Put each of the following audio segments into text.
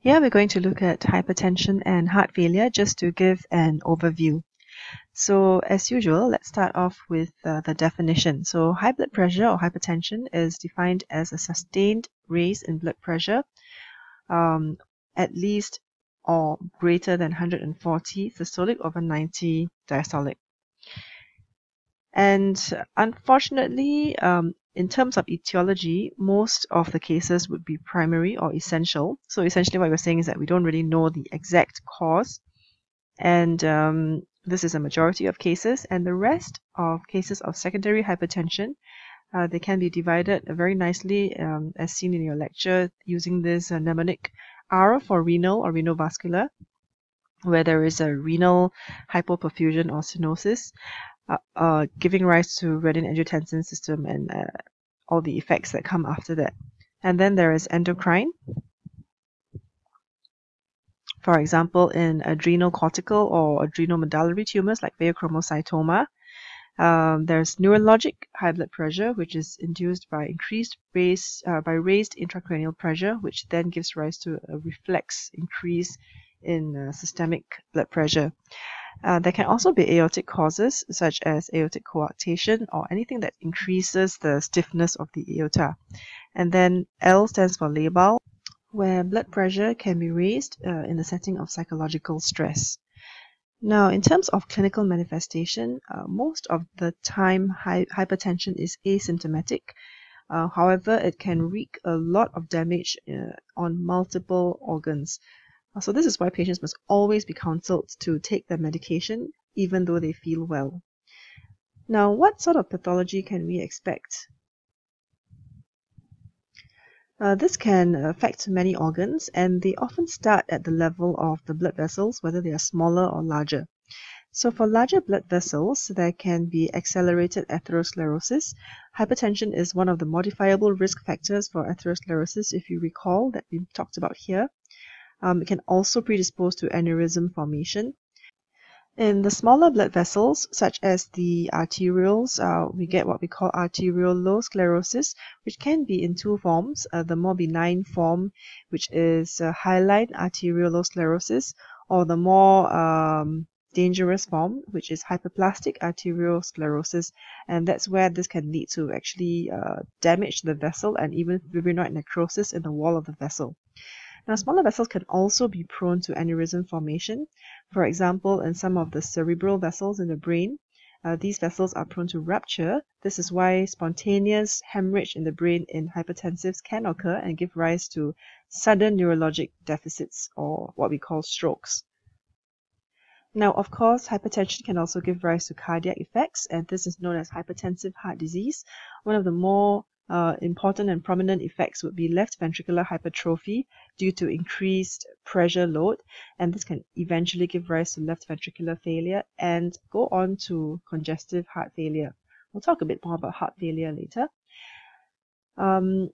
Here we're going to look at hypertension and heart failure just to give an overview. So as usual, let's start off with uh, the definition. So high blood pressure or hypertension is defined as a sustained raise in blood pressure um, at least or greater than 140 systolic over 90 diastolic. And unfortunately, um, in terms of etiology, most of the cases would be primary or essential. So essentially what we're saying is that we don't really know the exact cause. And um, this is a majority of cases. And the rest of cases of secondary hypertension, uh, they can be divided very nicely um, as seen in your lecture using this uh, mnemonic R for renal or renovascular, where there is a renal hypoperfusion or stenosis, uh, uh, giving rise to renin-angiotensin system and uh, all the effects that come after that. And then there is endocrine. For example, in adrenal cortical or adrenal medullary tumors like pheochromocytoma, um, there's neurologic high blood pressure, which is induced by increased raise, uh, by raised intracranial pressure, which then gives rise to a reflex increase in uh, systemic blood pressure. Uh, there can also be aortic causes such as aortic coarctation or anything that increases the stiffness of the aorta. And then L stands for labile, where blood pressure can be raised uh, in the setting of psychological stress. Now, in terms of clinical manifestation, uh, most of the time hypertension is asymptomatic. Uh, however, it can wreak a lot of damage uh, on multiple organs. Uh, so this is why patients must always be counseled to take their medication even though they feel well. Now, what sort of pathology can we expect? Uh, this can affect many organs and they often start at the level of the blood vessels, whether they are smaller or larger. So for larger blood vessels, there can be accelerated atherosclerosis. Hypertension is one of the modifiable risk factors for atherosclerosis, if you recall, that we talked about here. Um, it can also predispose to aneurysm formation. In the smaller blood vessels, such as the arterioles, uh, we get what we call arteriolosclerosis, which can be in two forms. Uh, the more benign form, which is uh, hyaline arteriolosclerosis, or the more um, dangerous form, which is hyperplastic arteriosclerosis, and that's where this can lead to actually uh, damage the vessel and even fibrinoid necrosis in the wall of the vessel. Now, smaller vessels can also be prone to aneurysm formation. For example, in some of the cerebral vessels in the brain, uh, these vessels are prone to rupture. This is why spontaneous hemorrhage in the brain in hypertensives can occur and give rise to sudden neurologic deficits or what we call strokes. Now, of course, hypertension can also give rise to cardiac effects, and this is known as hypertensive heart disease. One of the more uh, important and prominent effects would be left ventricular hypertrophy due to increased pressure load, and this can eventually give rise to left ventricular failure and go on to congestive heart failure. We'll talk a bit more about heart failure later. Um,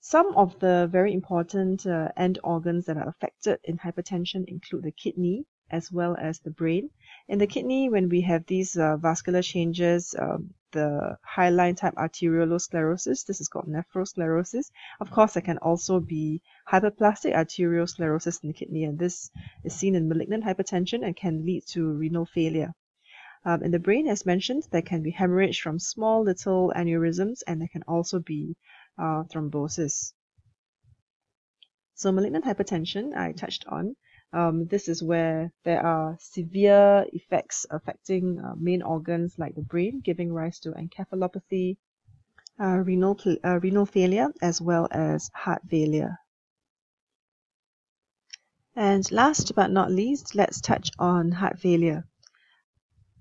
some of the very important uh, end organs that are affected in hypertension include the kidney, as well as the brain. In the kidney, when we have these uh, vascular changes, um, the hyaline type arteriolosclerosis, this is called nephrosclerosis. Of course, there can also be hyperplastic arteriosclerosis in the kidney, and this is seen in malignant hypertension and can lead to renal failure. Um, in the brain, as mentioned, there can be hemorrhage from small little aneurysms, and there can also be uh, thrombosis. So malignant hypertension, I touched on. Um, this is where there are severe effects affecting uh, main organs like the brain, giving rise to encephalopathy, uh, renal, uh, renal failure, as well as heart failure. And last but not least, let's touch on heart failure.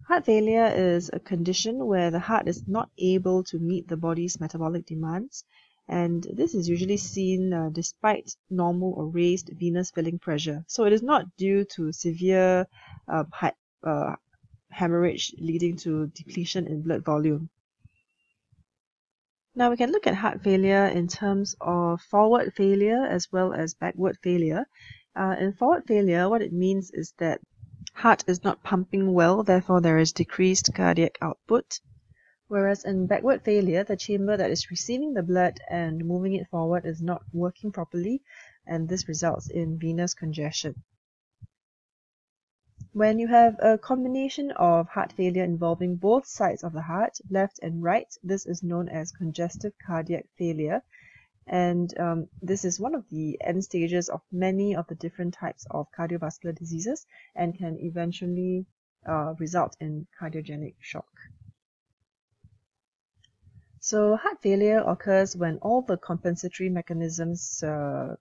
Heart failure is a condition where the heart is not able to meet the body's metabolic demands and this is usually seen uh, despite normal or raised venous filling pressure. So it is not due to severe uh, uh, hemorrhage leading to depletion in blood volume. Now we can look at heart failure in terms of forward failure as well as backward failure. Uh, in forward failure, what it means is that heart is not pumping well, therefore there is decreased cardiac output. Whereas in backward failure, the chamber that is receiving the blood and moving it forward is not working properly. and this results in venous congestion. When you have a combination of heart failure involving both sides of the heart, left and right, this is known as congestive cardiac failure. And um, this is one of the end stages of many of the different types of cardiovascular diseases and can eventually uh, result in cardiogenic shock. So heart failure occurs when all the compensatory mechanisms uh,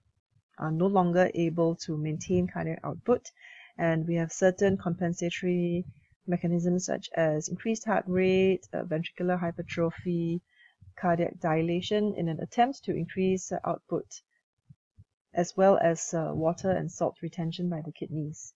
are no longer able to maintain cardiac output and we have certain compensatory mechanisms such as increased heart rate, uh, ventricular hypertrophy, cardiac dilation in an attempt to increase uh, output, as well as uh, water and salt retention by the kidneys.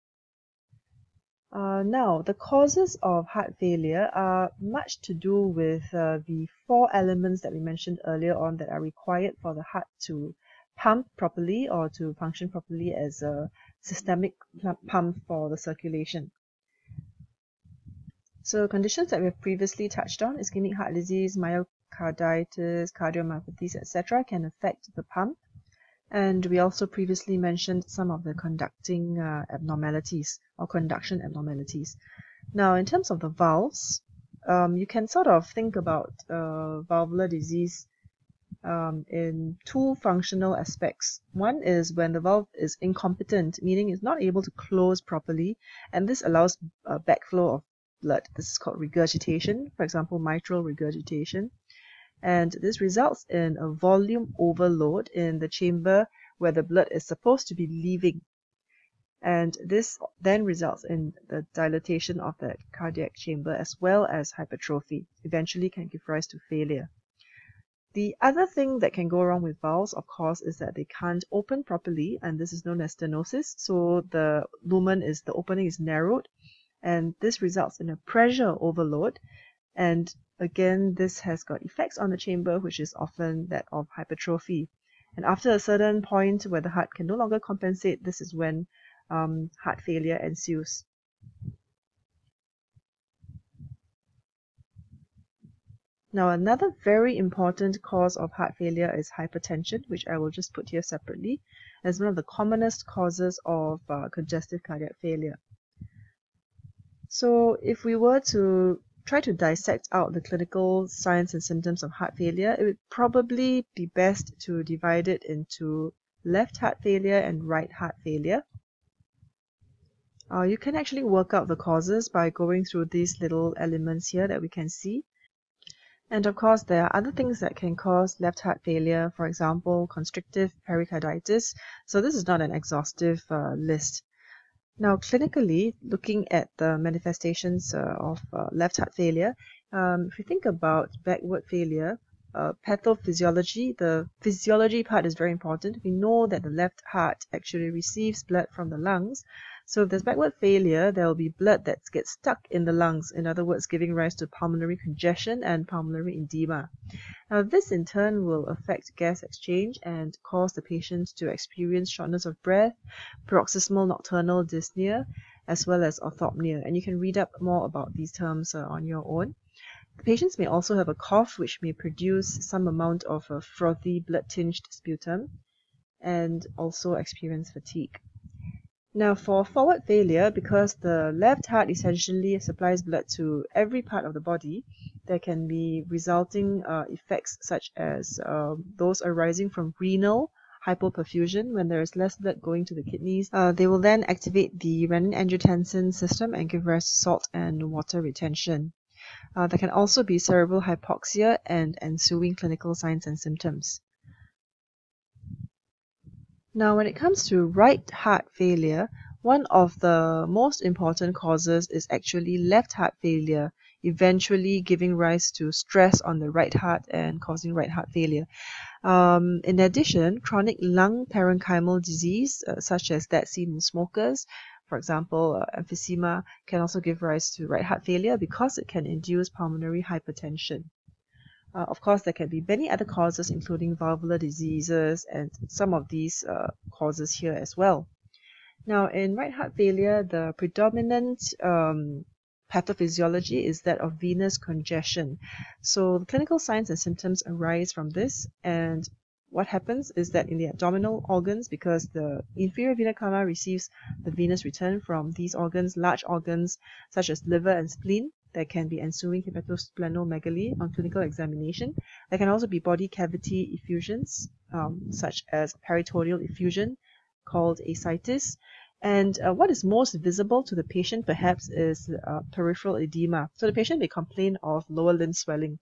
Uh, now, the causes of heart failure are much to do with uh, the four elements that we mentioned earlier on that are required for the heart to pump properly or to function properly as a systemic pump for the circulation. So conditions that we've previously touched on, ischemic heart disease, myocarditis, cardiomyopathies, etc. can affect the pump. And we also previously mentioned some of the conducting uh, abnormalities or conduction abnormalities. Now, in terms of the valves, um, you can sort of think about uh, valvular disease um, in two functional aspects. One is when the valve is incompetent, meaning it's not able to close properly, and this allows a backflow of blood. This is called regurgitation, for example, mitral regurgitation. And this results in a volume overload in the chamber where the blood is supposed to be leaving. And this then results in the dilatation of the cardiac chamber as well as hypertrophy, eventually can give rise to failure. The other thing that can go wrong with valves, of course, is that they can't open properly, and this is known as stenosis. So the lumen is, the opening is narrowed, and this results in a pressure overload. And again, this has got effects on the chamber, which is often that of hypertrophy. And after a certain point where the heart can no longer compensate, this is when um, heart failure ensues. Now another very important cause of heart failure is hypertension, which I will just put here separately as one of the commonest causes of uh, congestive cardiac failure. So if we were to try to dissect out the clinical signs and symptoms of heart failure, it would probably be best to divide it into left heart failure and right heart failure. Uh, you can actually work out the causes by going through these little elements here that we can see. And of course, there are other things that can cause left heart failure, for example, constrictive pericarditis. So this is not an exhaustive uh, list. Now, clinically, looking at the manifestations uh, of uh, left heart failure, um, if we think about backward failure, uh, pathophysiology, the physiology part is very important. We know that the left heart actually receives blood from the lungs, so if there's backward failure, there will be blood that gets stuck in the lungs, in other words, giving rise to pulmonary congestion and pulmonary edema. Now, this in turn will affect gas exchange and cause the patient to experience shortness of breath, paroxysmal nocturnal dyspnea, as well as orthopnea. And you can read up more about these terms uh, on your own. The patients may also have a cough, which may produce some amount of a frothy, blood-tinged sputum, and also experience fatigue. Now for forward failure, because the left heart essentially supplies blood to every part of the body, there can be resulting uh, effects such as uh, those arising from renal hypoperfusion when there is less blood going to the kidneys. Uh, they will then activate the renin-angiotensin system and give rise to salt and water retention. Uh, there can also be cerebral hypoxia and ensuing clinical signs and symptoms. Now, when it comes to right heart failure, one of the most important causes is actually left heart failure, eventually giving rise to stress on the right heart and causing right heart failure. Um, in addition, chronic lung parenchymal disease, uh, such as that seen in smokers, for example, uh, emphysema, can also give rise to right heart failure because it can induce pulmonary hypertension. Uh, of course, there can be many other causes, including valvular diseases and some of these uh, causes here as well. Now, in right heart failure, the predominant um, pathophysiology is that of venous congestion. So the clinical signs and symptoms arise from this, and what happens is that in the abdominal organs, because the inferior vena cava receives the venous return from these organs, large organs such as liver and spleen, there can be ensuing hepatosplenomegaly on clinical examination. There can also be body cavity effusions, um, such as peritoneal effusion, called ascites. And uh, what is most visible to the patient perhaps is uh, peripheral edema. So the patient may complain of lower limb swelling.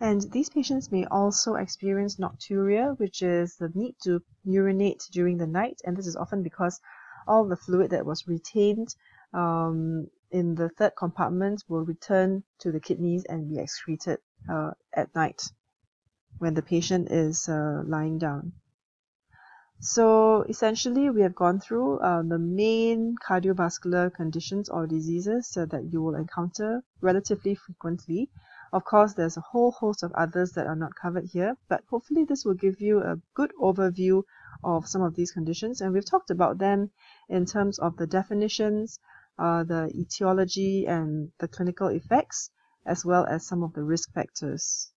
And these patients may also experience nocturia, which is the need to urinate during the night. And this is often because all the fluid that was retained um, in the third compartment will return to the kidneys and be excreted uh, at night when the patient is uh, lying down. So essentially, we have gone through uh, the main cardiovascular conditions or diseases that you will encounter relatively frequently. Of course, there's a whole host of others that are not covered here, but hopefully this will give you a good overview of some of these conditions. And we've talked about them in terms of the definitions, uh, the etiology, and the clinical effects, as well as some of the risk factors.